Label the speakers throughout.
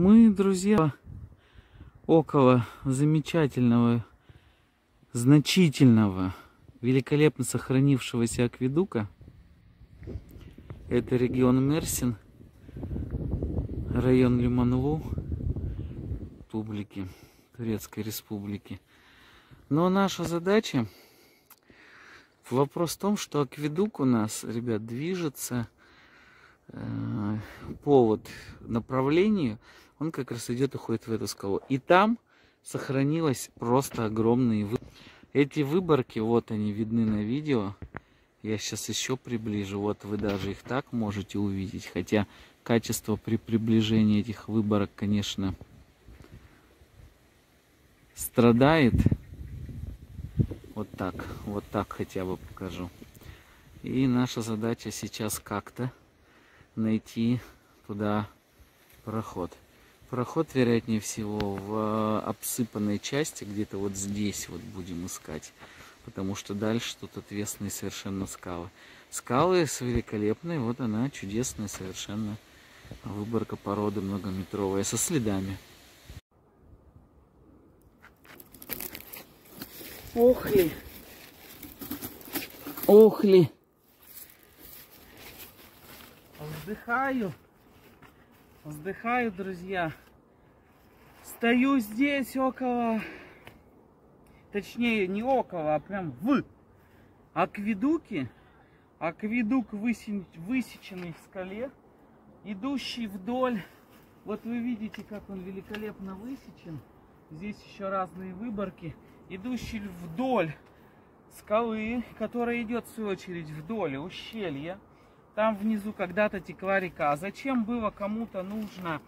Speaker 1: Мы, друзья, около замечательного, значительного, великолепно сохранившегося акведука. Это регион Мерсин, район Лиманлу, Республики, Турецкой Республики. Но наша задача, вопрос в том, что акведук у нас, ребят, движется э, по вот направлению, он как раз идет и ходит в эту скалу. И там сохранилось просто огромные. Эти выборки, вот они видны на видео. Я сейчас еще приближу. Вот вы даже их так можете увидеть. Хотя качество при приближении этих выборок, конечно, страдает. Вот так, вот так хотя бы покажу. И наша задача сейчас как-то найти туда проход. Проход, вероятнее всего, в обсыпанной части, где-то вот здесь вот будем искать. Потому что дальше тут отвесные совершенно скалы. Скалы великолепные, вот она чудесная совершенно выборка породы многометровая со следами. Ох ли. Вздыхаю. Вздыхаю, друзья. Стою здесь около, точнее не около, а прям в акведуке. Акведук высеченный в скале, идущий вдоль. Вот вы видите, как он великолепно высечен. Здесь еще разные выборки идущий вдоль скалы, которая идет в свою очередь вдоль ущелья. Там внизу когда-то текла река. Зачем было кому-то нужно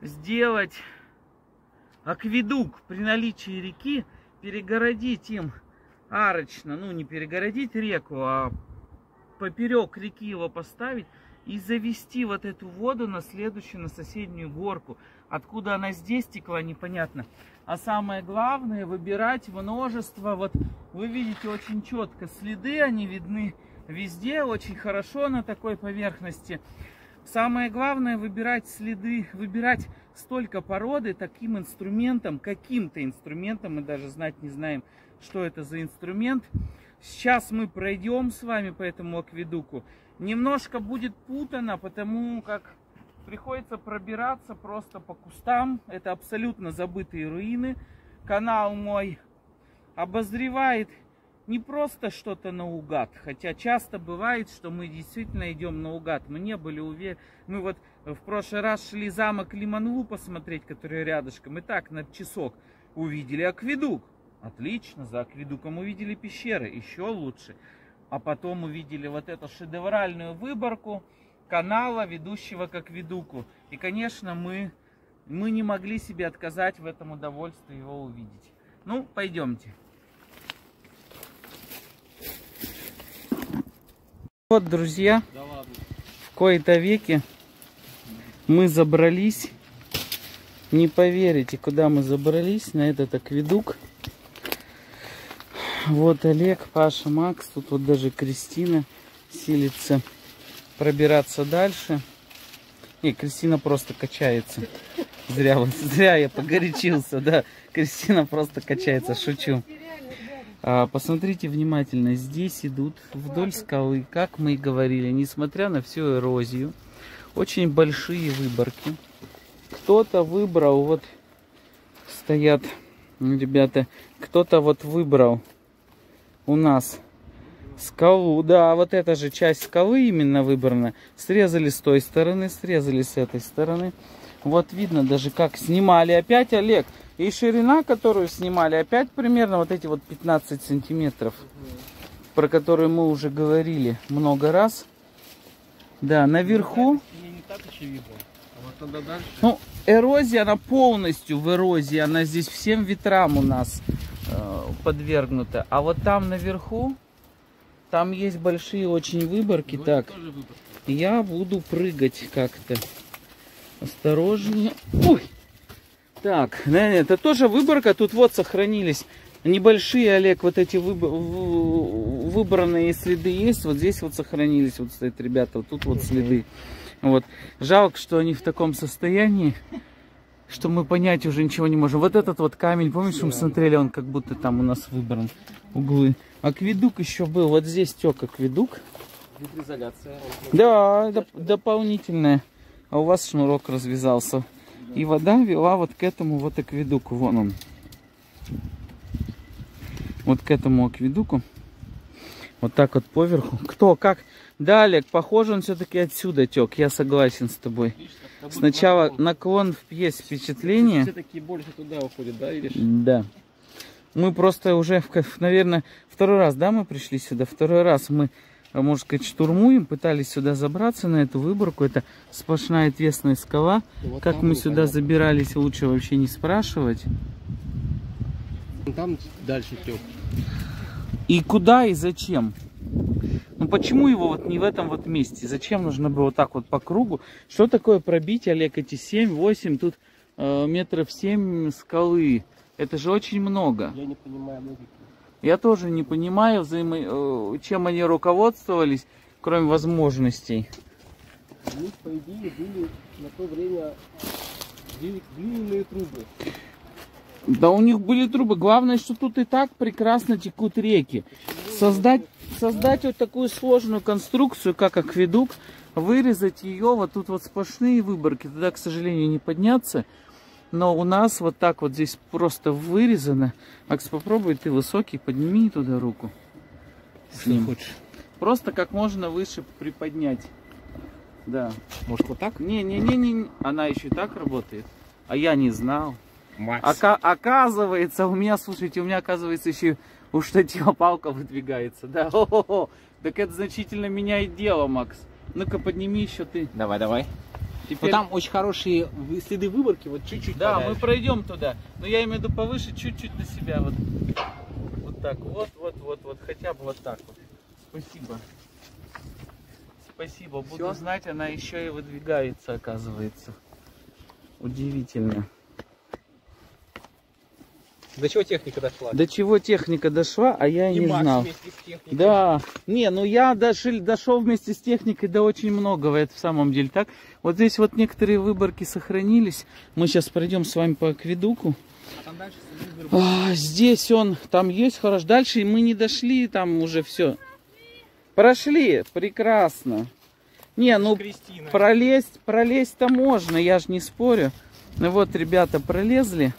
Speaker 1: сделать акведук при наличии реки, перегородить им арочно, ну не перегородить реку, а поперек реки его поставить и завести вот эту воду на следующую, на соседнюю горку. Откуда она здесь текла, непонятно. А самое главное, выбирать множество. Вот вы видите очень четко следы, они видны везде, очень хорошо на такой поверхности. Самое главное выбирать следы, выбирать столько породы таким инструментом, каким-то инструментом, мы даже знать не знаем, что это за инструмент. Сейчас мы пройдем с вами по этому акведуку. Немножко будет путано, потому как Приходится пробираться просто по кустам. Это абсолютно забытые руины. Канал мой обозревает не просто что-то наугад, хотя часто бывает, что мы действительно идем наугад. Мы не были уверены. Мы вот в прошлый раз шли замок Лиманлу посмотреть, который рядышком, и так на часок увидели акведук. Отлично, за акведуком увидели пещеры, еще лучше. А потом увидели вот эту шедевральную выборку – канала, ведущего как ведуку. И, конечно, мы, мы не могли себе отказать в этом удовольствии его увидеть. Ну, пойдемте. Вот, друзья, да в кои-то веки мы забрались. Не поверите, куда мы забрались, на этот акведук. Вот Олег, Паша, Макс, тут вот даже Кристина силится пробираться дальше. Не, Кристина просто качается. Зря, зря я погорячился, да. Кристина просто качается, шучу. А, посмотрите внимательно, здесь идут вдоль скалы, как мы и говорили, несмотря на всю эрозию, очень большие выборки. Кто-то выбрал, вот стоят ребята, кто-то вот выбрал у нас Скалу, да, вот эта же часть скалы именно выбрана. Срезали с той стороны, срезали с этой стороны. Вот видно даже как снимали опять, Олег. И ширина, которую снимали, опять примерно вот эти вот 15 сантиметров. Про которую мы уже говорили много раз. Да, наверху... Ну, эрозия, она полностью в эрозии. Она здесь всем ветрам у нас э, подвергнута. А вот там наверху там есть большие очень выборки. Ну, так, я буду прыгать как-то осторожнее. Ой! Так, это тоже выборка. Тут вот сохранились небольшие, Олег, вот эти выбор, выбранные следы есть. Вот здесь вот сохранились, вот стоят ребята, вот тут вот следы. Вот. Жалко, что они в таком состоянии, что мы понять уже ничего не можем. Вот этот вот камень, помнишь, мы смотрели, он как будто там у нас выбран углы. Акведук еще был, вот здесь тек акведук.
Speaker 2: Гидроизоляция.
Speaker 1: Да, доп- дополнительная. А у вас шнурок развязался. И вода вела вот к этому вот акведуку. Вон он. Вот к этому акведуку. Вот так вот поверху. Кто, как? Да, Олег, похоже, он все-таки отсюда тек. Я согласен с тобой. Сначала наклон в есть впечатление.
Speaker 2: Все-таки больше туда уходит, да, видишь?
Speaker 1: Да. Мы просто уже, наверное, второй раз, да, мы пришли сюда? Второй раз мы, можно сказать, штурмуем, пытались сюда забраться на эту выборку. Это сплошная отвесная скала.
Speaker 2: Вот
Speaker 1: Как мы сюда забирались, лучше вообще не спрашивать.
Speaker 2: Там дальше тек.
Speaker 1: И куда и зачем? Ну почему его вот не в этом вот месте? Зачем нужно было вот так вот по кругу? Что такое пробить, Олег, эти 7-8, тут э, метров 7 скалы? Это же очень много.
Speaker 2: Я не понимаю логики.
Speaker 1: Я тоже не понимаю, взаимо- э, чем они руководствовались, кроме возможностей.
Speaker 2: У них, по идее, были на то время длин- длинные трубы.
Speaker 1: Да у них были трубы. Главное, что тут и так прекрасно текут реки. Создать, создать вот такую сложную конструкцию, как акведук, вырезать ее, вот тут вот сплошные выборки, туда, к сожалению, не подняться. Но у нас вот так вот здесь просто вырезано. Макс, попробуй ты высокий, подними туда руку. С ним.
Speaker 2: хочешь?
Speaker 1: Просто как можно выше приподнять. Да.
Speaker 2: Может, вот так?
Speaker 1: Не-не-не, она еще и так работает. А я не знал.
Speaker 2: Макс.
Speaker 1: Ока- оказывается, у меня, слушайте, у меня, оказывается, еще у штатива палка выдвигается. Да, О-хо-хо. Так это значительно меняет дело, Макс. Ну-ка, подними еще ты.
Speaker 2: Давай, давай.
Speaker 1: Теперь...
Speaker 2: Ну там очень хорошие следы выборки, вот чуть-чуть
Speaker 1: Да, мы
Speaker 2: подальше.
Speaker 1: пройдем туда. Но я имею в виду повыше, чуть-чуть на себя. Вот, вот так. Вот, вот, вот, вот. Хотя бы вот так вот. Спасибо. Спасибо. Буду
Speaker 2: Всё?
Speaker 1: знать, она еще и выдвигается, оказывается. Удивительно.
Speaker 2: До чего техника дошла?
Speaker 1: До чего техника дошла, а я и
Speaker 2: И
Speaker 1: не
Speaker 2: Макс
Speaker 1: знал.
Speaker 2: вместе с техникой.
Speaker 1: Да, не, ну я дошел, дошел вместе с техникой до очень многого, это в самом деле так. Вот здесь вот некоторые выборки сохранились. Мы сейчас пройдем с вами по акведуку.
Speaker 2: А там дальше.
Speaker 1: А, здесь он, там есть хорошо. Дальше мы не дошли, там уже все. Прошли, прекрасно. Не, ну пролезть, пролезть-то можно, я же не спорю. Ну вот, ребята, пролезли.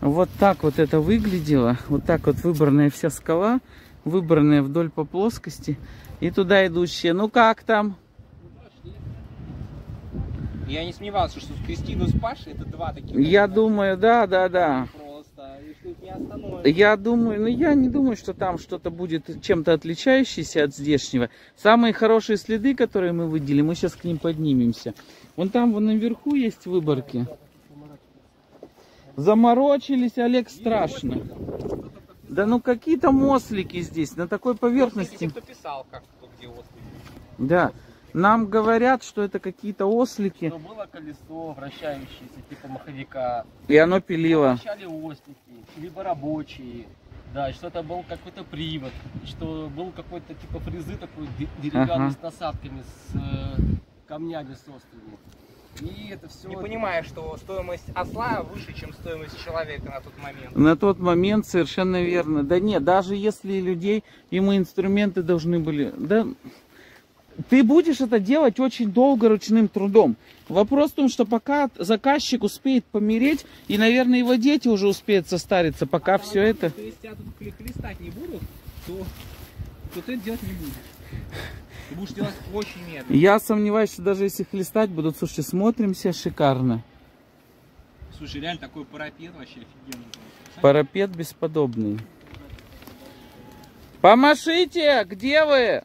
Speaker 1: Вот так вот это выглядело. Вот так вот выбранная вся скала, выбранная вдоль по плоскости. И туда идущие. Ну как там?
Speaker 2: Я не сомневался, что с Кристину с Пашей это два таких.
Speaker 1: Я
Speaker 2: наверное,
Speaker 1: думаю, да, да, да.
Speaker 2: Просто.
Speaker 1: Я думаю, ну я не думаю, что там что-то будет чем-то отличающееся от здешнего. Самые хорошие следы, которые мы выделили, мы сейчас к ним поднимемся. Вон там, вон наверху есть выборки. Заморочились, Олег, страшно. Да ну какие там ослики здесь, на такой поверхности.
Speaker 2: Кто писал, как кто где вот.
Speaker 1: Да, нам говорят, что это какие-то ослики,
Speaker 2: Но было колесо вращающееся, типа маховика.
Speaker 1: и оно пилило.
Speaker 2: Вращали ослики, либо рабочие. Да, что это был какой-то привод, что был какой-то типа фрезы такой де- деревянный
Speaker 1: Ага.
Speaker 2: с насадками, с э, камнями с острыми. И это все.
Speaker 3: Не понимая, что стоимость осла выше, чем стоимость человека на тот момент.
Speaker 1: На тот момент совершенно верно. Да нет, даже если и людей, ему инструменты должны были... Да, ты будешь это делать очень долго ручным трудом. Вопрос в том, что пока заказчик успеет помереть, и, наверное, его дети уже успеют состариться, пока все это...
Speaker 2: Если тебя тут хлестать не будут, то, то ты это делать не будешь.
Speaker 3: Ты будешь делать очень медленно.
Speaker 1: Я сомневаюсь, что даже если хлестать будут, слушайте, смотримся шикарно.
Speaker 3: Слушай, реально такой парапет вообще офигенный.
Speaker 1: Парапет бесподобный. Помашите! Где вы?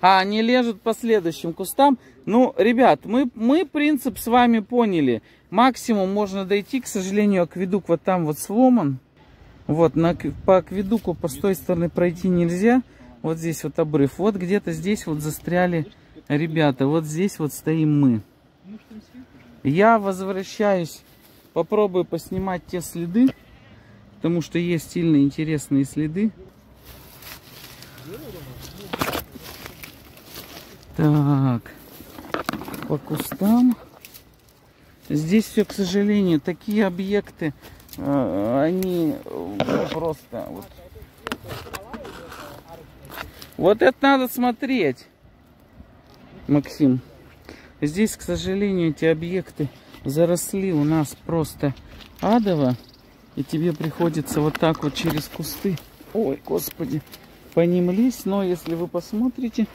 Speaker 1: А, они лежат по следующим кустам. Ну, ребят, мы, мы принцип с вами поняли. Максимум можно дойти, к сожалению, акведук вот там вот сломан. Вот, на, по акведуку по с той стороны пройти нельзя. Вот здесь вот обрыв. Вот где-то здесь вот застряли ребята. Вот здесь вот стоим мы. Я возвращаюсь, попробую поснимать те следы, потому что есть сильно интересные следы. Так, по кустам. Здесь все, к сожалению, такие объекты, э, они просто... Вот. Вот это надо смотреть, Максим. Здесь, к сожалению, эти объекты заросли у нас просто адово. И тебе приходится вот так вот через кусты, ой, господи, по ним лезть. Но если вы посмотрите,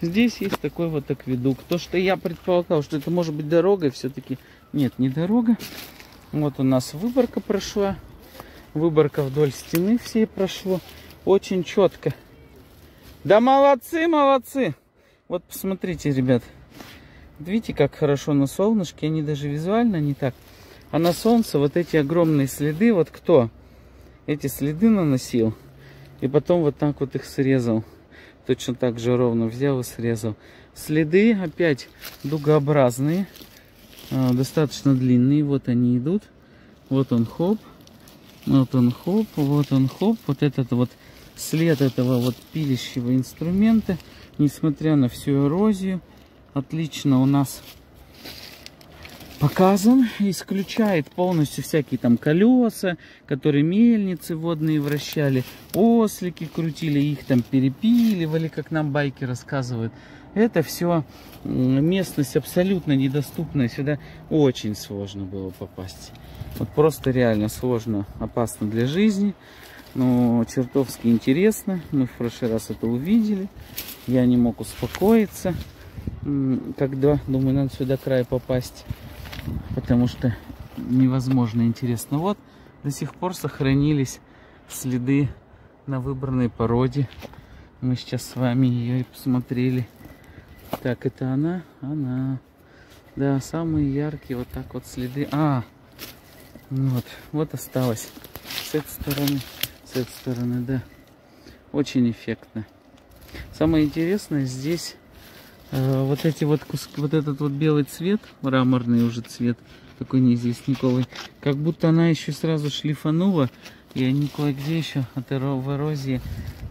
Speaker 1: здесь есть такой вот акведук. То, что я предполагал, что это может быть дорога, все-таки нет, не дорога. Вот у нас выборка прошла. Выборка вдоль стены всей прошло. Очень четко. Да молодцы, молодцы. Вот посмотрите, ребят. Видите, как хорошо на солнышке. Они даже визуально не так. А на солнце вот эти огромные следы, вот кто эти следы наносил, и потом вот так вот их срезал. Точно так же ровно взял и срезал. Следы опять дугообразные, а, достаточно длинные. Вот они идут. Вот он хоп, вот он хоп, вот он хоп. Вот этот вот след этого вот пилящего инструмента, несмотря на всю эрозию, отлично у нас показан, исключает полностью всякие там колеса, которые мельницы водные вращали, ослики крутили, их там перепиливали, как нам байки рассказывают. Это все местность абсолютно недоступная, сюда очень сложно было попасть. Вот просто реально сложно, опасно для жизни, но чертовски интересно. Мы в прошлый раз это увидели, я не мог успокоиться, когда, думаю, надо сюда край попасть потому что невозможно интересно. Вот до сих пор сохранились следы на выбранной породе. Мы сейчас с вами ее и посмотрели. Так, это она? Она. Да, самые яркие вот так вот следы. А, вот, вот осталось. С этой стороны, с этой стороны, да. Очень эффектно. Самое интересное здесь Э, вот эти вот куски, вот этот вот белый цвет, мраморный уже цвет, такой неизвестниковый, как будто она еще сразу шлифанула, и они кое-где еще от эрозии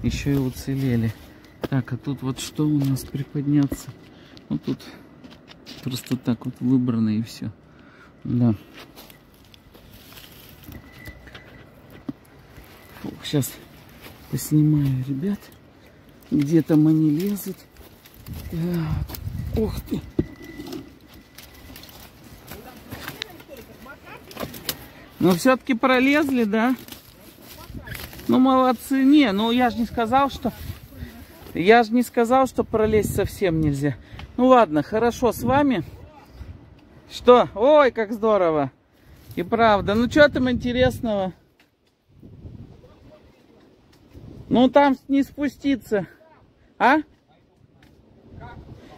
Speaker 1: еще и уцелели. Так, а тут вот что у нас приподняться? Вот тут просто так вот выбрано и все. Да. Сейчас поснимаю ребят. Где там они лезут. Так, ух ты. Ну, все-таки пролезли, да? Ну, молодцы. Не, ну я же не сказал, что... Я же не сказал, что пролезть совсем нельзя. Ну, ладно, хорошо, с вами. Что? Ой, как здорово. И правда. Ну, что там интересного? Ну, там не спуститься. А?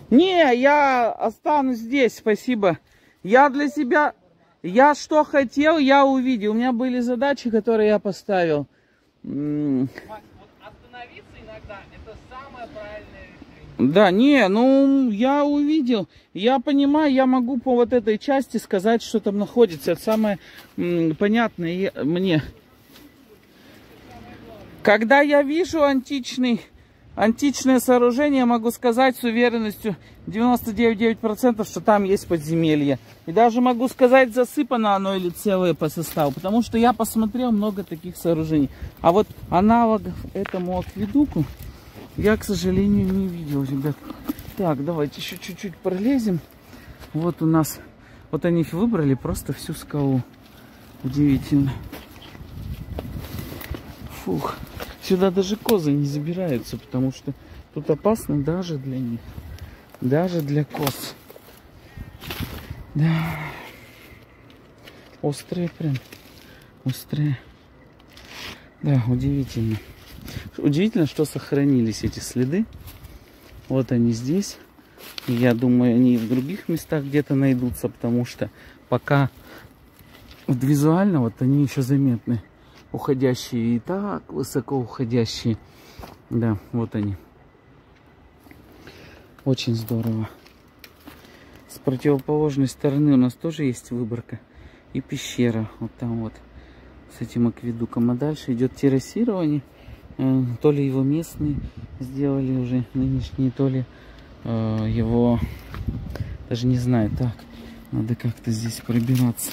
Speaker 1: Не, я останусь здесь, спасибо. Я для себя, я что хотел, я увидел. У меня были задачи, которые я поставил.
Speaker 3: Остановиться иногда, это самое правильное решение.
Speaker 1: Да, не, ну, я увидел. Я понимаю, я могу по вот этой части сказать, что там находится. Это самое понятное мне. Когда я вижу античный античное сооружение, могу сказать с уверенностью 99,9%, что там есть подземелье. И даже могу сказать, засыпано оно или целое по составу, потому что я посмотрел много таких сооружений. А вот аналогов этому акведуку я, к сожалению, не видел, ребят. Так, давайте еще чуть-чуть пролезем. Вот у нас, вот они выбрали просто всю скалу. Удивительно. Фух. Сюда даже козы не забираются, потому что тут опасно даже для них. Даже для коз. Да. Острые прям. Острые. Да, удивительно. Удивительно, что сохранились эти следы. Вот они здесь. Я думаю, они и в других местах где-то найдутся, потому что пока вот визуально вот они еще заметны уходящие и так высоко уходящие. Да, вот они. Очень здорово. С противоположной стороны у нас тоже есть выборка. И пещера вот там вот с этим акведуком. А дальше идет террасирование. Э, то ли его местные сделали уже нынешние, то ли э, его, даже не знаю, так, надо как-то здесь пробираться.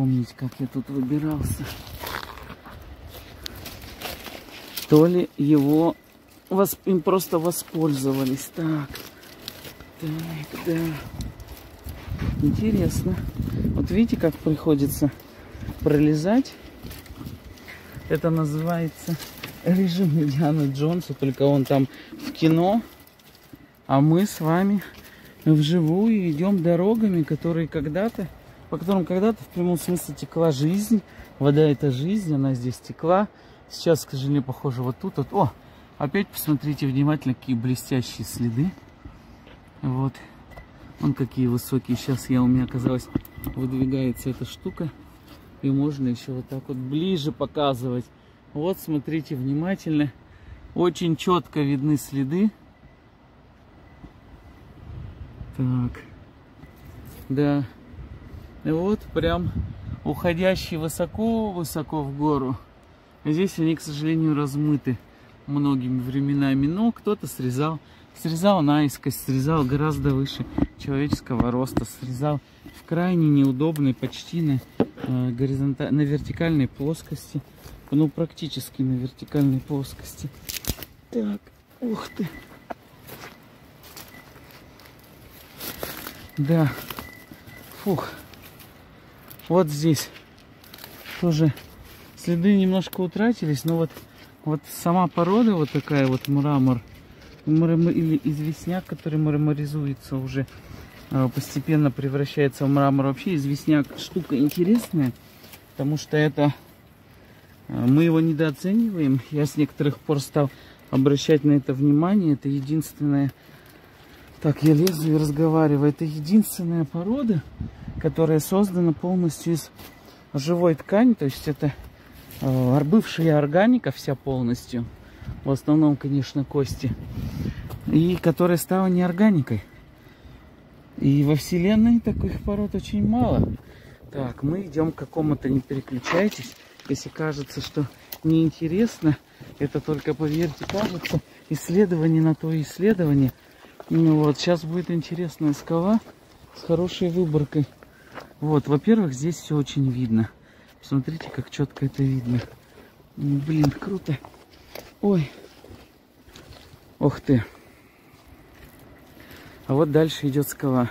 Speaker 1: Вспомнить, как я тут выбирался. То ли его вос- им просто воспользовались. Так, так, да. Интересно. Вот видите, как приходится пролезать. Это называется режим Индианы Джонса, только он там в кино, а мы с вами вживую идем дорогами, которые когда-то, по которым когда-то в прямом смысле текла жизнь. Вода это жизнь, она здесь текла. Сейчас, к сожалению, похоже вот тут вот. О, опять посмотрите внимательно, какие блестящие следы. Вот. Вон какие высокие. Сейчас я у меня оказалось выдвигается эта штука. И можно еще вот так вот ближе показывать. Вот, смотрите внимательно. Очень четко видны следы. Так. Да. И вот прям уходящий высоко-высоко в гору. Здесь они, к сожалению, размыты многими временами. Но кто-то срезал. Срезал наискось, срезал гораздо выше человеческого роста. Срезал в крайне неудобной, почти на, э, горизонталь... на вертикальной плоскости. Ну, практически на вертикальной плоскости. Так, ух ты. Да. Фух. Вот здесь тоже следы немножко утратились, но вот, вот сама порода вот такая вот мрамор, мрамор или известняк, который мраморизуется уже, э, постепенно превращается в мрамор. Вообще известняк штука интересная, потому что это э, мы его недооцениваем. Я с некоторых пор стал обращать на это внимание. Это единственная так, я лезу и разговариваю. Это единственная порода, которая создана полностью из живой ткани. То есть это э, бывшая органика вся полностью. В основном, конечно, кости. И которая стала неорганикой. И во Вселенной таких пород очень мало. Так, мы идем к какому-то, не переключайтесь. Если кажется, что неинтересно, это только, поверьте, кажется, исследование на то исследование – ну вот, сейчас будет интересная скала с хорошей выборкой. Вот, во-первых, здесь все очень видно. Посмотрите, как четко это видно. Блин, круто. Ой. Ох ты. А вот дальше идет скала.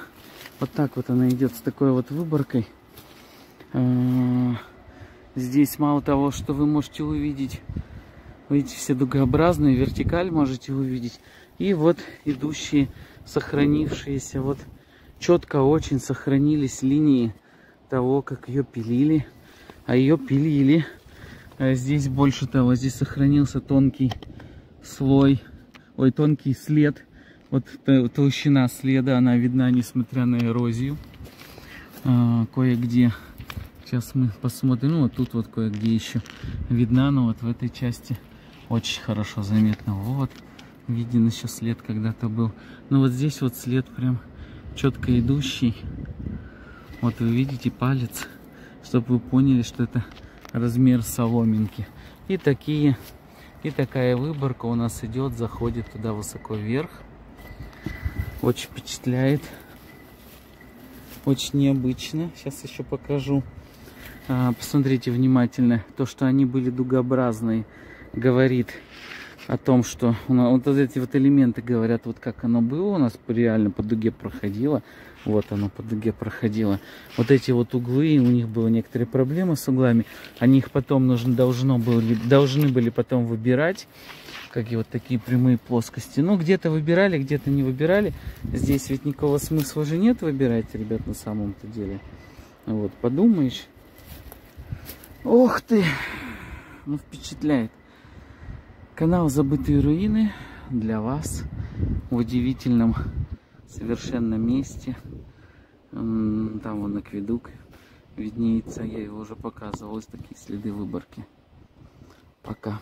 Speaker 1: Вот так вот она идет с такой вот выборкой. А, здесь мало того, что вы можете увидеть, видите, все дугообразные, вертикаль можете увидеть. И вот идущие, сохранившиеся, вот четко очень сохранились линии того, как ее пилили. А ее пилили. А здесь больше того, здесь сохранился тонкий слой, ой, тонкий след. Вот толщина следа, она видна, несмотря на эрозию. А, Кое-где. Сейчас мы посмотрим. Ну, вот тут вот кое-где еще видна, но вот в этой части очень хорошо заметно. Вот виден еще след когда-то был. Но вот здесь вот след прям четко идущий. Вот вы видите палец, чтобы вы поняли, что это размер соломинки. И такие, и такая выборка у нас идет, заходит туда высоко вверх. Очень впечатляет. Очень необычно. Сейчас еще покажу. А, посмотрите внимательно. То, что они были дугообразные, говорит о том, что вот эти вот элементы говорят, вот как оно было у нас реально по дуге проходило. Вот оно по дуге проходило. Вот эти вот углы, у них были некоторые проблемы с углами. Они их потом нужно, должно были, должны были потом выбирать. Как и вот такие прямые плоскости. Ну, где-то выбирали, где-то не выбирали. Здесь ведь никакого смысла же нет выбирать, ребят, на самом-то деле. Вот, подумаешь. Ох ты! Ну, впечатляет. Канал «Забытые руины» для вас в удивительном совершенно месте. Там вон акведук виднеется, я его уже показывал, есть такие следы выборки. Пока.